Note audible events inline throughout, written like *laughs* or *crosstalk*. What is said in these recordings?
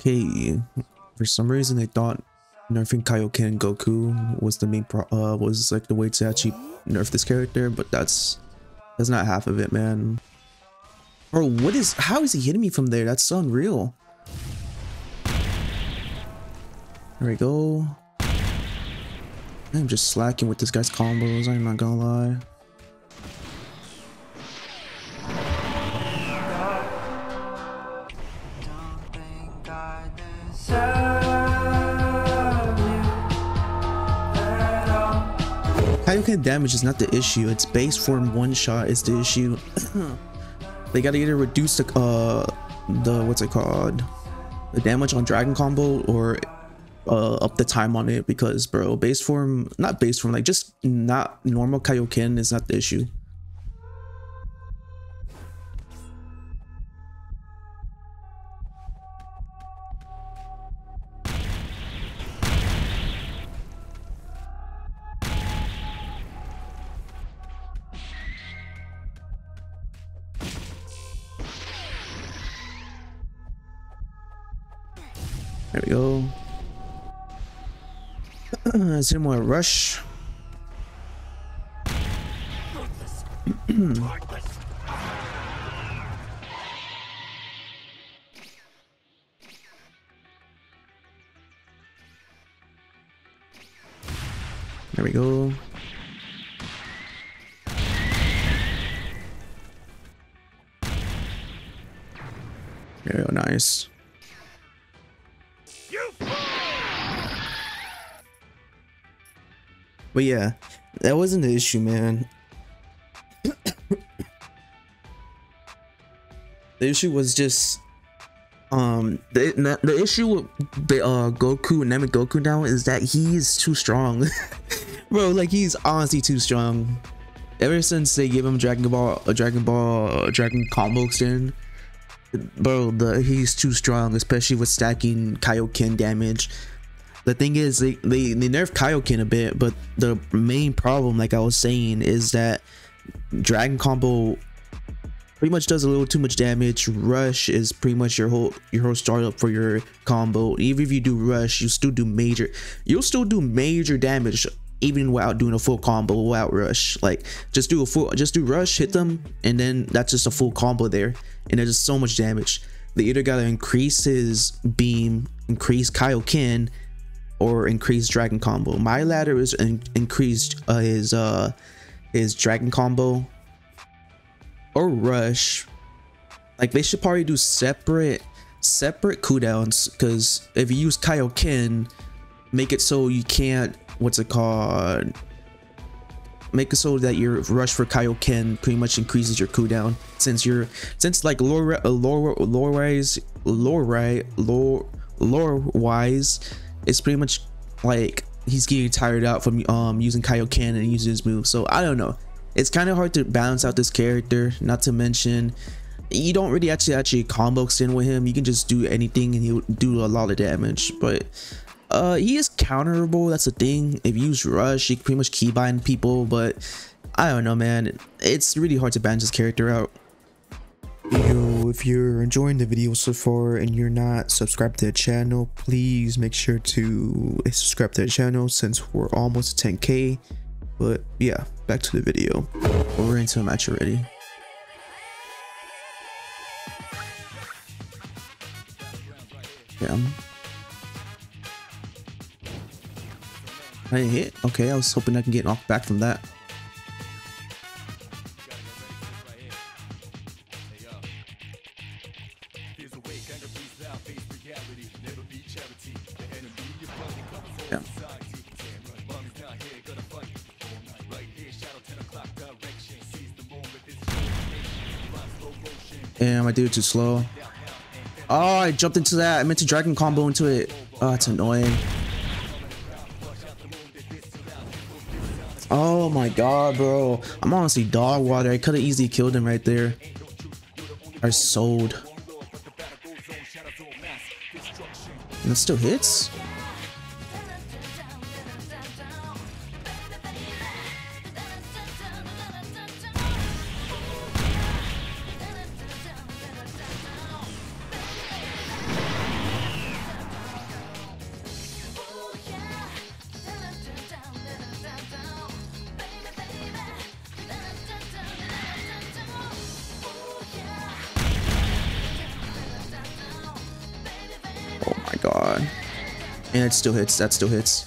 Okay, for some reason I thought nerfing Kaioken Goku was the main pro uh, was like the way to actually nerf this character, but that's that's not half of it, man. Bro, what is how is he hitting me from there? That's so unreal. There we go. I'm just slacking with this guy's combos, I'm not gonna lie. Kaioken damage is not the issue, it's base form one shot is the issue. *clears throat* they gotta either reduce the uh the what's it called? The damage on dragon combo or uh up the time on it because bro base form not base form like just not normal kaioken is not the issue Let's hit more rush. *clears throat* there we go. There go, nice. But yeah, that wasn't the issue, man. the issue was just um the the issue with the uh Goku and Namek Goku now is that he is too strong. *laughs* Bro, like he's honestly too strong. Ever since they gave him Dragon Ball a Dragon Ball a Dragon combo extend, bro, the he's too strong, especially with stacking Kaioken damage the thing is they, they, they nerf Kaioken a bit, but the main problem, like I was saying, is that Dragon Combo pretty much does a little too much damage. Rush is pretty much your whole your whole startup for your combo. Even if you do rush, you still do major you'll still do major damage even without doing a full combo without rush. Like just do a full just do rush, hit them, and then that's just a full combo there. And there's just so much damage. They either gotta increase his beam, increase Kaioken, or increased dragon combo. My ladder is in increased uh, his uh his dragon combo or rush. Like they should probably do separate separate cooldowns because if you use Kaioken, make it so you can't what's it called make it so that your rush for Kaioken pretty much increases your cooldown since you're since like lore lore lore wise lore right lore lore wise it's pretty much like he's getting tired out from um using Kaioken and using his move. So I don't know. It's kind of hard to balance out this character. Not to mention, you don't really actually actually combo extend with him. You can just do anything and he'll do a lot of damage. But uh, he is counterable. That's the thing. If you use rush, you can pretty much keybind people. But I don't know, man. It's really hard to balance this character out. If you're enjoying the video so far and you're not subscribed to the channel, please make sure to subscribe to the channel since we're almost 10k. But yeah, back to the video. We're into a match already. Yeah. I hit. Okay, I was hoping I can get off back from that. Damn, I did it too slow. Oh, I jumped into that. I meant to dragon combo into it. Oh, it's annoying. Oh my god, bro. I'm honestly dog water. I could have easily killed him right there. I sold. And it still hits? Oh my god. And it still hits. That still hits.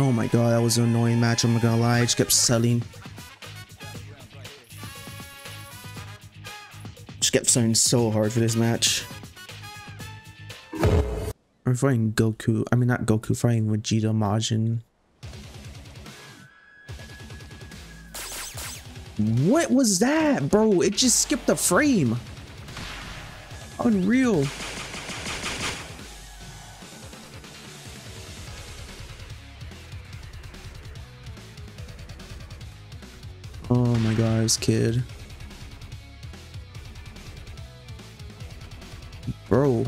Oh my god, that was an annoying match, I'm not gonna lie, I just kept selling. Just kept selling so hard for this match. I'm fighting Goku, I mean not Goku, fighting Vegeta Majin. What was that, bro? It just skipped a frame. Unreal. This kid. Bro.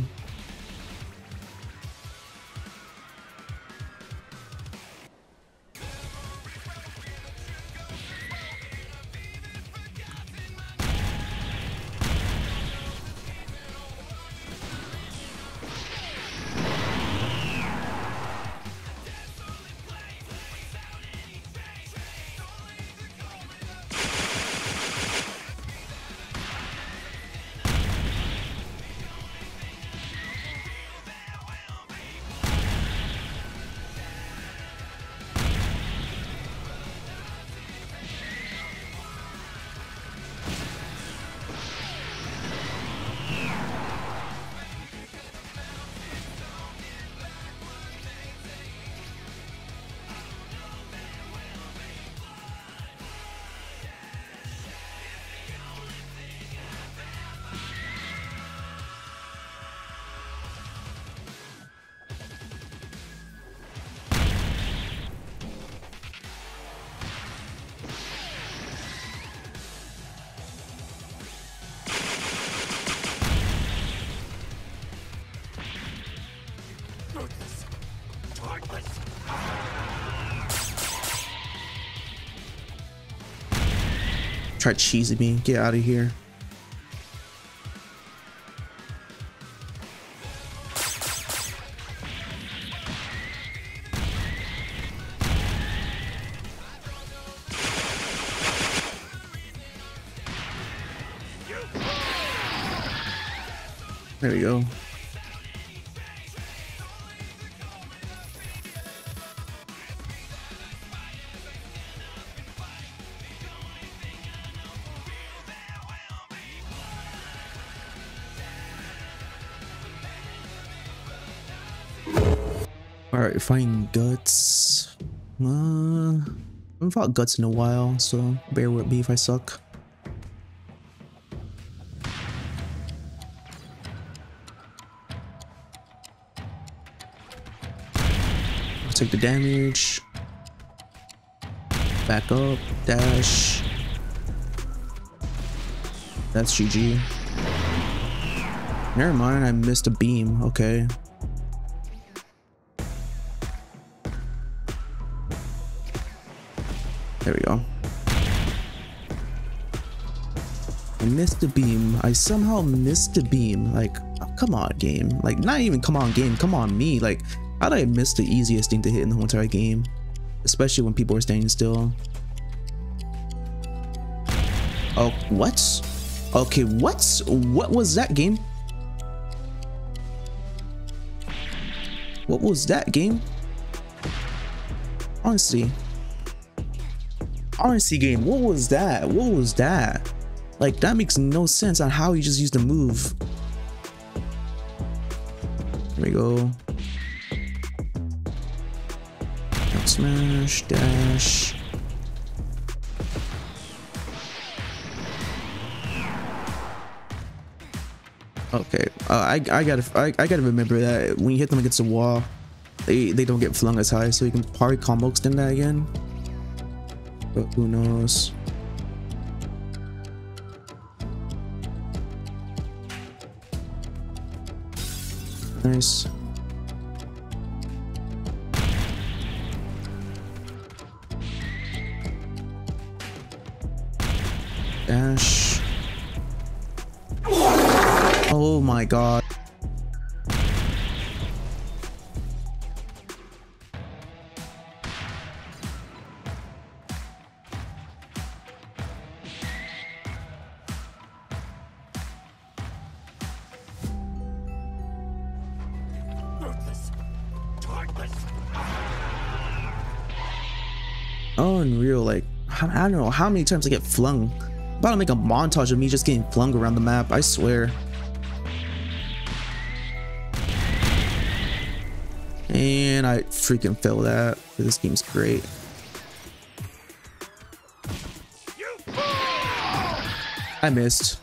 Try cheesing me. Get out of here. Alright, find guts. Uh, I haven't fought guts in a while, so bear with me if I suck. I'll take the damage. Back up, dash. That's GG. Never mind, I missed a beam. Okay. There we go. I missed the beam. I somehow missed the beam. Like, oh, come on, game. Like, not even come on, game. Come on, me. Like, how did I miss the easiest thing to hit in the whole entire game? especially when people are standing still. Oh, what? Okay, what? What was that game? What was that game? Honestly. Honestly game, what was that? What was that? Like, that makes no sense on how he just used the move. There we go. Smash, dash. Okay, uh, I I gotta I, I gotta remember that when you hit them against the wall, they they don't get flung as high, so you can probably combo extend that again. But who knows? Nice. Dash. Oh my god. I don't know how many times I get flung. I'm about to make a montage of me just getting flung around the map, I swear. And I freaking failed that. This game's great. I missed.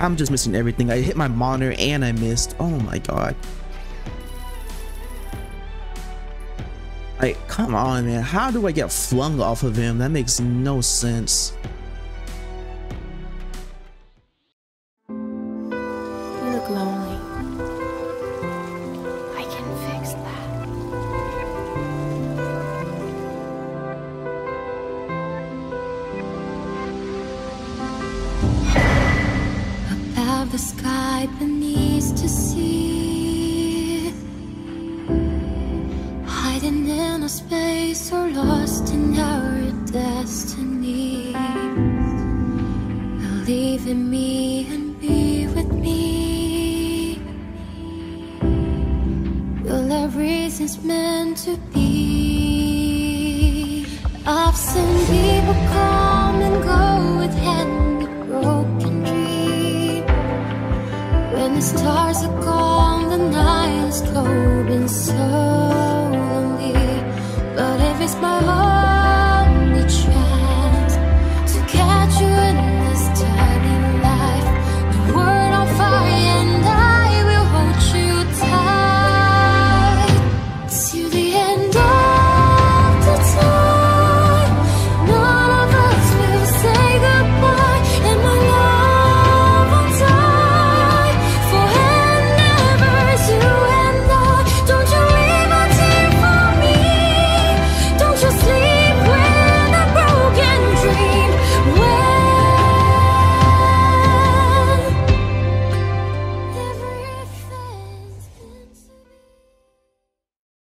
I'm just missing everything. I hit my monitor and I missed. Oh my god. Like, come on, man. How do I get flung off of him? That makes no sense. stars are gone, the night is cold and so